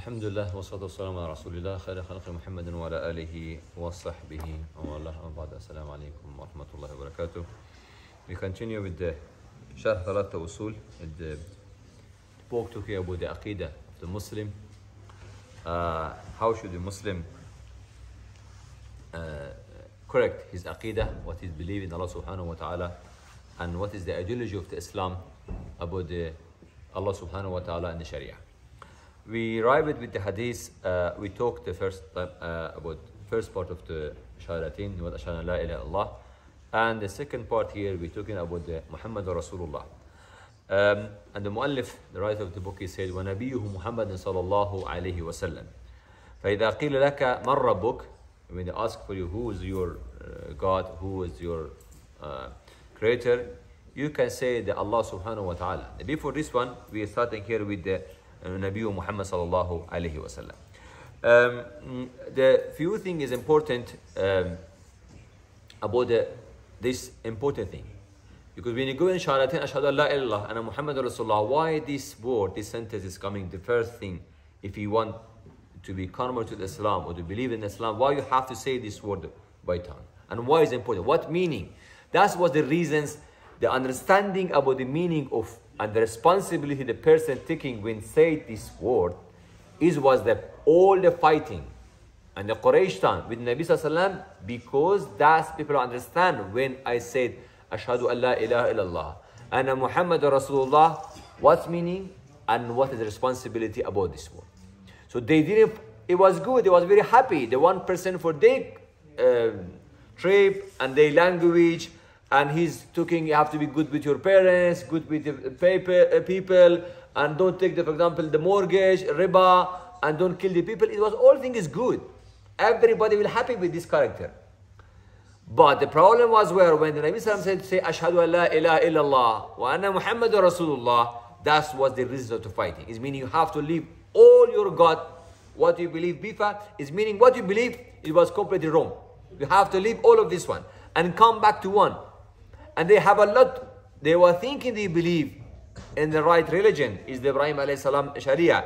الحمد لله والصلاة والسلام على رسول الله خير خلق محمد وعلى آله وصحبه وعلى أما بعد السلام عليكم ورحمة الله وبركاته We continue with the شرح ثلاثة أصول the talk to here about the Aqidah of the Muslim uh, how should the Muslim uh, correct his Aqidah what he believes in Allah wa ta'ala and what is the ideology of the Islam about the Allah wa ta'ala and the Sharia We arrived with the hadith, uh, we talked the first time uh, about first part of the shahadatin, what ashana la ilaha Allah. And the second part here, we're talking about the Muhammad Rasulullah. Um, and the mu'allif, the writer of the book, he said, وَنَبِيُّهُ مُحَمَّدٍ صَلَى اللَّهُ عَلَيْهِ وَسَلَّمَ فَإِذَا قِيلَ لَكَ مَنْ رَبُّكَ When they ask for you, who is your uh, God, who is your uh, creator, you can say that Allah subhanahu wa ta'ala. Before this one, we're starting here with the Nabi Muhammad sallallahu alayhi wa sallam. Um, the few thing is important um, about the, this important thing. Because when you go in Shahadatin, Ashhadu la and Muhammad Rasulullah, why this word, this sentence is coming the first thing if you want to be convert to Islam or to believe in Islam, why you have to say this word by tongue? And why is it important? What meaning? That's what the reasons, the understanding about the meaning of and the responsibility the person taking when say this word is was that all the fighting and the Quraysh time with Nabi Sallallahu because that's people understand when I said Ashhadu Allah la ilaha illallah and Muhammad Rasulullah what's meaning and what is the responsibility about this word. So they didn't it was good, they was very happy. The one person for their uh, trip and their language and he's talking you have to be good with your parents good with the paper, uh, people and don't take the, for example the mortgage riba and don't kill the people. It was all thing is good. Everybody will happy with this character. But the problem was where when the Nabi said say ashhadu an la ilaha illallah wa anna muhammad rasulullah that was the reason to fighting. Is meaning you have to leave all your god what you believe bifa. Is meaning what you believe it was completely wrong. You have to leave all of this one and come back to one and they have a lot, they were thinking they believe in the right religion, is the Ibrahim alayhi salam Sharia.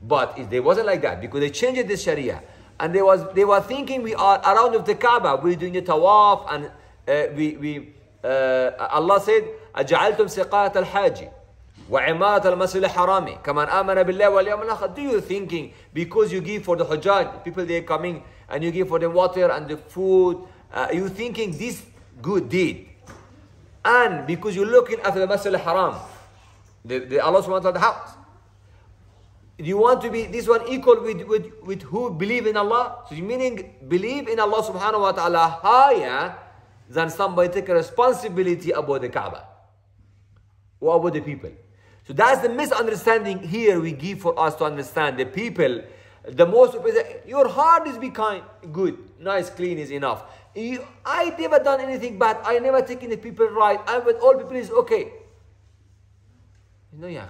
But it, they wasn't like that because they changed the Sharia. And they, was, they were thinking we are around of the Kaaba, we're doing the tawaf, and uh, we, we uh, Allah said, أجعلتم سقاية الحاج وعمارة المسجد الحرام كمن آمن بالله واليوم الآخر Do you thinking because you give for the Hajjaj, people they are coming, and you give for them water and the food, uh, you thinking this good deed and because you're looking at the Masjid al-Haram, the, the Allah subhanahu wa ta'ala house. You want to be this one equal with, with, with who believe in Allah? So meaning believe in Allah subhanahu wa ta'ala higher than somebody take a responsibility about the Kaaba or about the people. So that's the misunderstanding here we give for us to understand the people. The most your heart is be kind, good, nice, clean is enough. You, I never done anything bad. I never taken the people right. I with all people is okay. Know, yeah.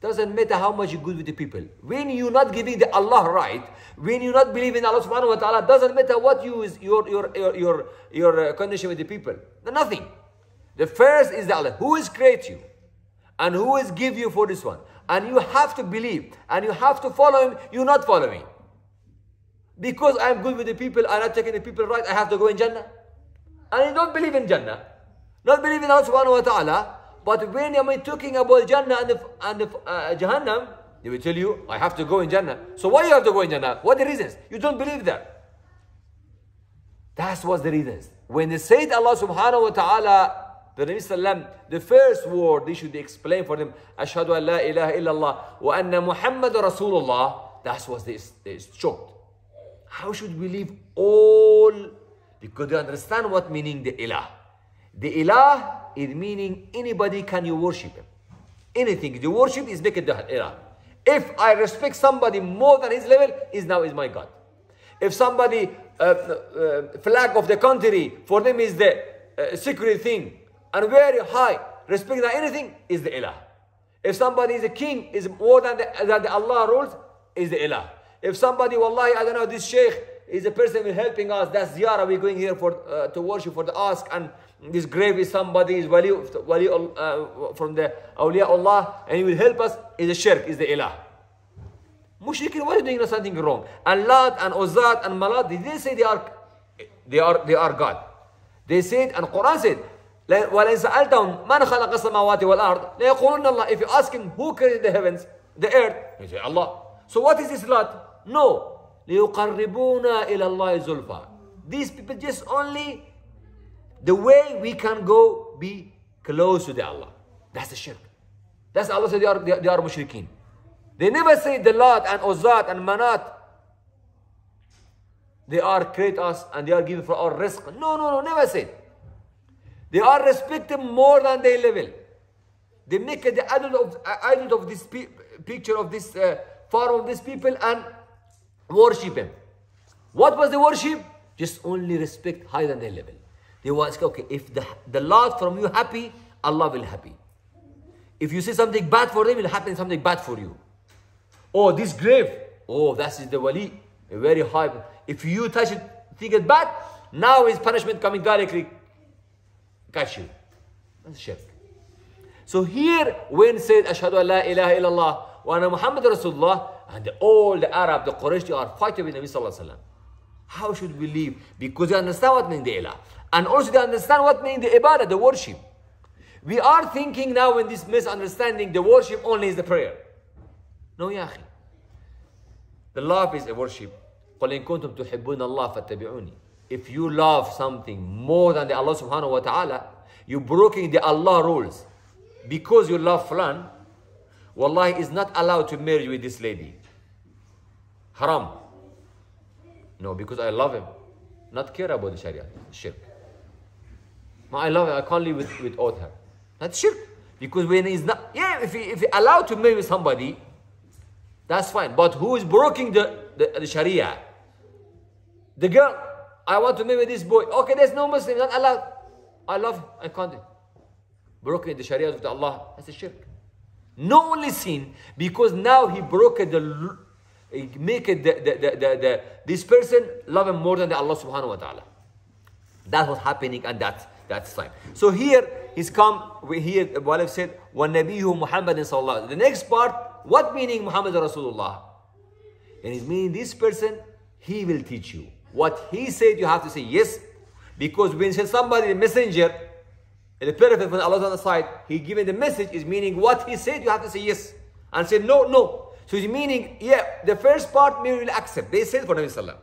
Doesn't matter how much you're good with the people. When you're not giving the Allah right, when you're not believing in Allah subhanahu wa ta'ala, doesn't matter what you is your your your your, your uh, condition with the people. Nothing. The first is the Allah. Who is create you? And who is give you for this one? And you have to believe and you have to follow him. You're not following. Because I'm good with the people, I'm not taking the people right, I have to go in Jannah. And I don't believe in Jannah. Not believe in Allah subhanahu wa ta'ala. But when am I talking about Jannah and the, and the uh, Jahannam, they will tell you, I have to go in Jannah. So why you have to go in Jannah? What the reasons? You don't believe that. That's what the reasons. When they said Allah subhanahu wa ta'ala, the the first word they should explain for them, Ashhadu an la ilaha illallah wa anna Muhammad Rasulullah, that's what they, they shocked. How should we live all? Because they understand what meaning the ilah. The ilah is meaning anybody can you worship him. Anything. you worship is make it the ilah. If I respect somebody more than his level, is now is my God. If somebody uh, uh, flag of the country for them is the uh, secret thing and very high respect than anything is the ilah. If somebody is a king is more than the, than the Allah rules is the ilah. If somebody, wallahi, I don't know, this sheikh is a person who's helping us, that's ziyarah, we're going here for uh, to worship for the ask, and this grave is somebody, is wali, wali uh, from the awliya Allah, and he will help us, is a shirk, is the ilah. Mushrikin, why are you doing something wrong? And Lat and Uzat and Manat. they didn't say they are, they are, they are God. They said, and Quran said, وَلَئِنْ سَأَلْتَهُمْ مَنْ خَلَقَ السَّمَاوَاتِ وَالْأَرْضِ لَيَقُولُنَّ اللَّهِ If you ask him, who created the heavens, the earth, he say, Allah. So what is this lot? No. لِيُقَرِّبُونَ إِلَى اللَّهِ زُلْفَى These people just only, the way we can go be close to the Allah. That's the shirk. That's Allah said they are, they, they are mushrikeen. They never say the Lat and Uzat and Manat. They are create us and they are giving for our risk. No, no, no, never say. They are respected more than their level. They make the idol of, idol of this picture of this uh, form of these people and worship him. What was the worship? Just only respect higher than their level. They was okay, if the, the Lord from you happy, Allah will happy. If you say something bad for them, it will happen something bad for you. Oh, this grave. Oh, that is the wali. Very high. If you touch it, think it bad, now his punishment coming directly. Catch you. That's shirk. So here, when said, Ashhadu an la ilaha illallah wa anna Muhammad Rasulullah, and all the Arab, the Quraysh, they are fighting with Nabi Sallallahu Alaihi Wasallam. How should we live? Because they understand what means the ilah. And also they understand what means the ibadah, the worship. We are thinking now in this misunderstanding, the worship only is the prayer. No, ya akhi. The love is a worship. قُلْ إِن كُنْتُمْ تُحِبُّونَ اللَّهَ فَاتَّبِعُونِي If you love something more than the Allah subhanahu wa ta'ala, you're breaking the Allah rules. Because you love Fulan, Wallahi is not allowed to marry with this lady. Haram. No, because I love him. Not care about the Sharia. Shirk. No, I love her. I can't live with, without her. That's shirk. Because when he's not, yeah, if he, if he allowed to marry somebody, that's fine. But who is breaking the, the, the Sharia? The girl, I want to marry this boy. Okay, there's no Muslim, not allowed. I love him. I can't. Broken the Sharia with Allah. That's a shirk. Not only sin, because now he broke the make it the, the, the, the, this person love him more than Allah subhanahu wa ta'ala. That was happening at that that's time. So here he's come here Walif said when Nabihu Muhammad sallallahu. The next part, what meaning Muhammad Rasulullah? And he's meaning this person, he will teach you. What he said, you have to say yes. Because when you say somebody messenger, messenger, the prophet when Allah on the side, he given the message is meaning what he said, you have to say yes. And say no, no. So it's meaning, yeah, the first part we will accept. They said for Nabi Sallallahu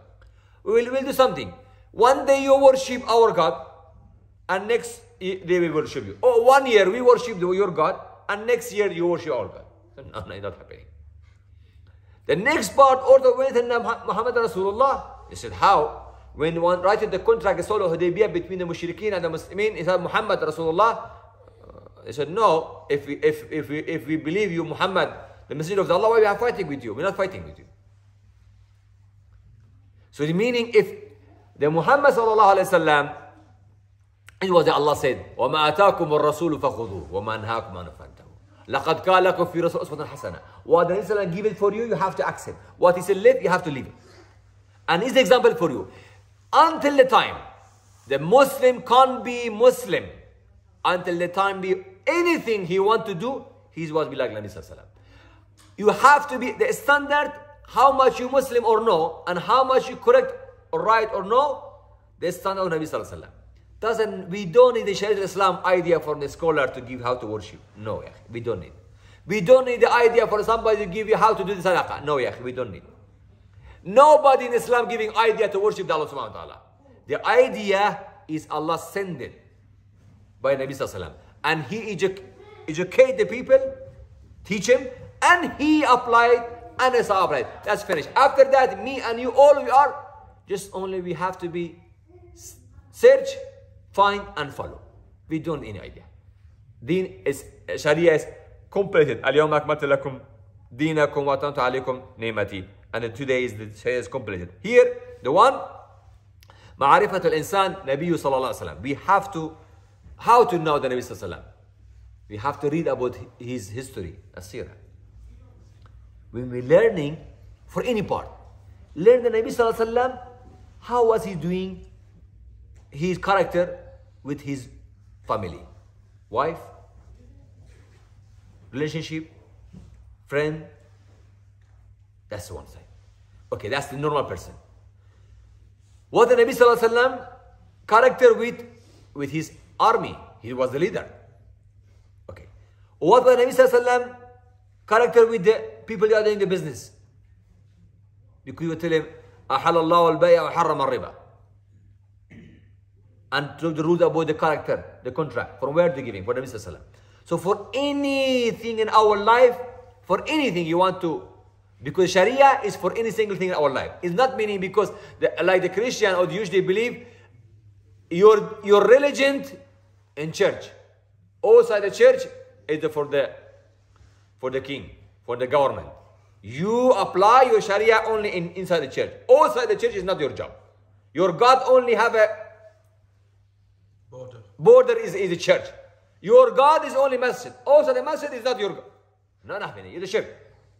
We will, will do something. One day you worship our God, and next day we worship you. Oh, one year we worship your God, and next year you worship our God. No, no, not happening. The next part, order with Muhammad Rasulullah, he said, how? When one writing the contract, Solo Hudaybiyah between the Mushrikeen and the Muslimin, he said, Muhammad Rasulullah, he said, no, if we, if, if, we, if we believe you, Muhammad, the Messenger of Allah, why we are fighting with you? We're not fighting with you. So the meaning, if the Muhammad sallallahu alayhi wa sallam, it was that Allah said, وَمَا أَتَاكُمُ الرَّسُولُ فَخُذُوهُ وَمَا أَنْهَاكُمْ عَنْهُ فَانْتَهُوا لَقَدْ كَانَ لَكُمْ فِي رَسُولِ أُسْوَةٌ حَسَنَةٌ What the Prophet give it for you, you have to accept. What he said leave, you have to leave it. And here's the example for you. Until the time the Muslim can't be Muslim, until the time be anything he want to do, he was be like Nabi Sallallahu You have to be the standard, how much you Muslim or no, and how much you correct or right or no, the standard of Nabi Sallallahu doesn't we don't need the Sharia Islam idea for the scholar to give how to worship. No, we don't need. We don't need the idea for somebody to give you how to do the sadaqah. No, we don't need. Nobody in Islam giving idea to worship Allah subhanahu wa ta'ala. The idea is Allah sent it by Nabi sallallahu and he edu educate the people, teach him, and he applied and it's applied. That's finished. After that, me and you, all we are, just only we have to be search, find, and follow. We don't any idea. Deen is Sharia is completed. اليوم أكملت لكم دينكم وأتممت عليكم نعمتي. And today is the Sharia is completed. Here, the one معرفة الإنسان نبي صلى الله عليه وسلم. We have to, how to know the Nabi صلى الله عليه وسلم? We have to read about his history, Asira. When we're learning for any part, learn the Nabi صلى الله عليه وسلم, how was he doing his character with his family, wife, relationship, friend. That's one side. Okay, that's the normal person. What the Nabi Sallallahu Alaihi Wasallam character with, with his army. He was the leader. Okay. What was the Nabi Sallallahu Alaihi Wasallam character with the people that are doing the business? Because you tell him, أحل الله البيع وحرم الربا. And to the rules about the character, the contract, from where they're giving, for Nabi Sallallahu Alaihi Wasallam. So for anything in our life, for anything you want to, because Sharia is for any single thing in our life. It's not meaning because, the, like the Christian or the usually believe, your your religion in church, outside the church is for the for the king, for the government. You apply your Sharia only in, inside the church. Outside the church is not your job. Your God only have a Border. border is, is a church. Your God is only masjid. Also the masjid is not your God. No, nothing. It's a shirk.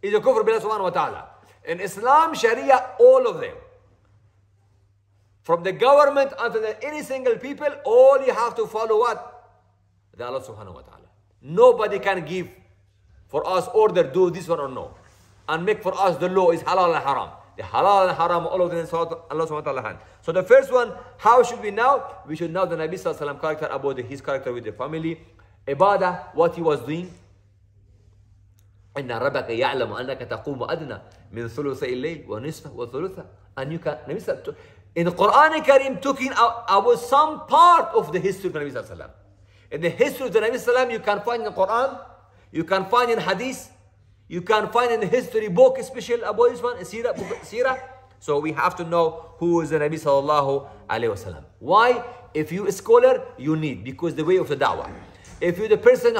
It's a kufr billah subhanahu wa ta'ala. In Islam, Sharia, all of them. From the government the, any single people, all you have to follow what? The Allah subhanahu wa ta'ala. Nobody can give for us order, do this one or no. And make for us the law is halal and haram. The halal and haram, all of them is Allah subhanahu wa ta'ala. So the first one, how should we know? We should know the Nabi sallallahu alayhi wa character about his character with the family. Ibadah, what he was doing. إن ربك يعلم أنك تقوم أدنى من ثلثي الليل ونصفه وثلثه and you can Nabi Sallallahu- in the Quran Kareem talking about some part of the history of the Nabi Sallallahu in the history of the Nabi Sallallahu you can find in the Quran you can find in Hadith you can find in the history book special about this one so we have to know who is the Nabi Sallallahu Alaihi Wasallam why if you a scholar you need because the way of the da'wah if you the person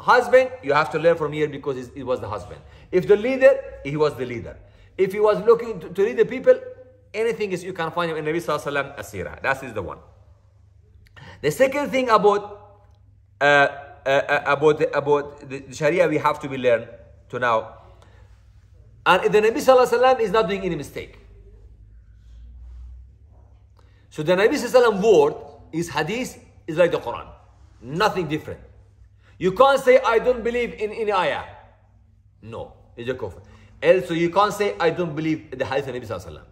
husband, you have to learn from here because he was the husband. If the leader, he was the leader. If he was looking to, to lead the people, anything is you can find him in Nabi Sallallahu Alaihi Wasallam Asira. That is the one. The second thing about uh, uh, uh, about about the Sharia we have to be learned to now. And the Nabi Sallallahu Alaihi Wasallam is not doing any mistake. So the Nabi Sallallahu Alaihi Wasallam word is hadith is like the Quran. Nothing different. You can't say I don't believe in any ayah. No, it's a kufr. Also, you can't say I don't believe the hadith of Nabi Sallallahu Alaihi Wasallam.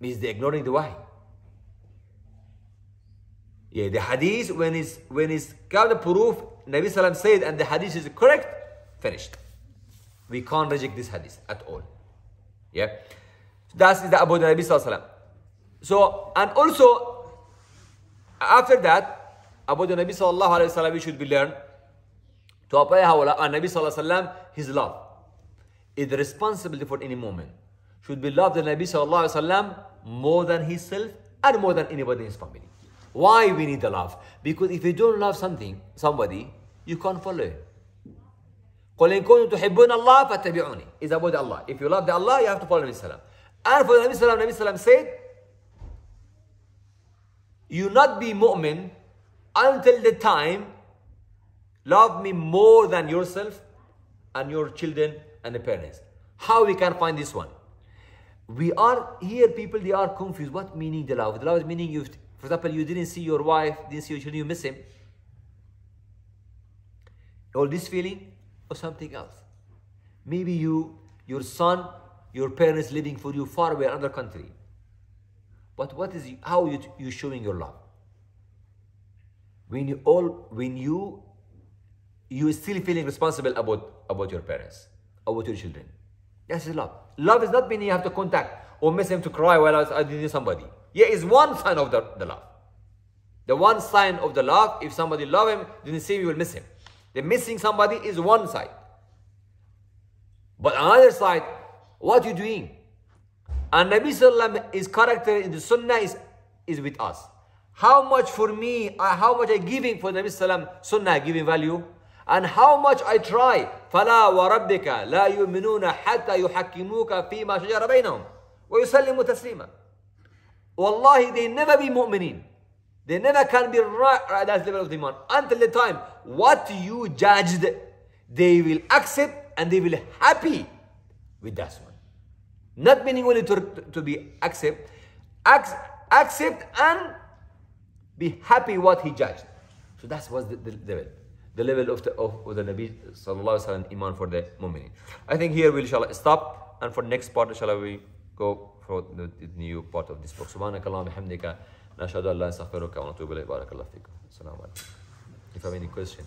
Means they're ignoring the why. Yeah, the hadith when it's when it's got the proof, Nabi Sallam said and the hadith is correct, finished. We can't reject this hadith at all. Yeah. That is the the Nabi Sallallahu Alaihi Wasallam. So and also after that, about the Nabi Sallallahu Alaihi Wasallam, we should be learned to apply how and Nabi Sallallahu Alaihi Wasallam, his love is the responsibility for any moment. Should be love the Nabi Sallallahu Alaihi Wasallam more than himself and more than anybody in his family. Why we need the love? Because if you don't love something, somebody, you can't follow him. قل إن كنتم تحبون الله فاتبعوني. It's about Allah. If you love the Allah, you have to follow Nabi Sallam. And for the Nabi Sallam, Nabi Sallam said, you not be mu'min until the time love me more than yourself and your children and the parents. How we can find this one? We are here, people they are confused. What meaning the love? The love is meaning you, for example, you didn't see your wife, didn't see your children, you miss him. All this feeling or something else. Maybe you, your son, your parents living for you far away, another country. But what is how you you showing your love? When you all when you you are still feeling responsible about about your parents, about your children. That's love. Love is not meaning you have to contact or miss him to cry while I did somebody. Yeah, it's one sign of the, the love. The one sign of the love, if somebody love him, didn't see you will miss him. The missing somebody is one side. But another side, what you doing? And Nabi Sallam, his character in the Sunnah is, is with us How much for me, uh, how much I giving for Nabi Sallam Sunnah giving value? And how much I try. فلا وربك لا يؤمنون حتى يحكموك فيما شجر بينهم ويسلموا تسليما. Wallahi, they never be mu'minin. They never can be right at that level of iman until the time what you judged, they will accept and they will happy with that one. Not meaning only to, to be accept, ac- accept and be happy what he judged. So that was the, the level, the level of the of, of the Nabi sallallahu alaihi wasallam iman for the mu'minin. I think here we shall stop. and for next part, inshallah, we go for the, the new part of this book. سبحانك اللهم وبحمدك نشهد أن لا نستغفرك ونتوب إليك بارك الله فيكم. السلام عليكم. If you have any question.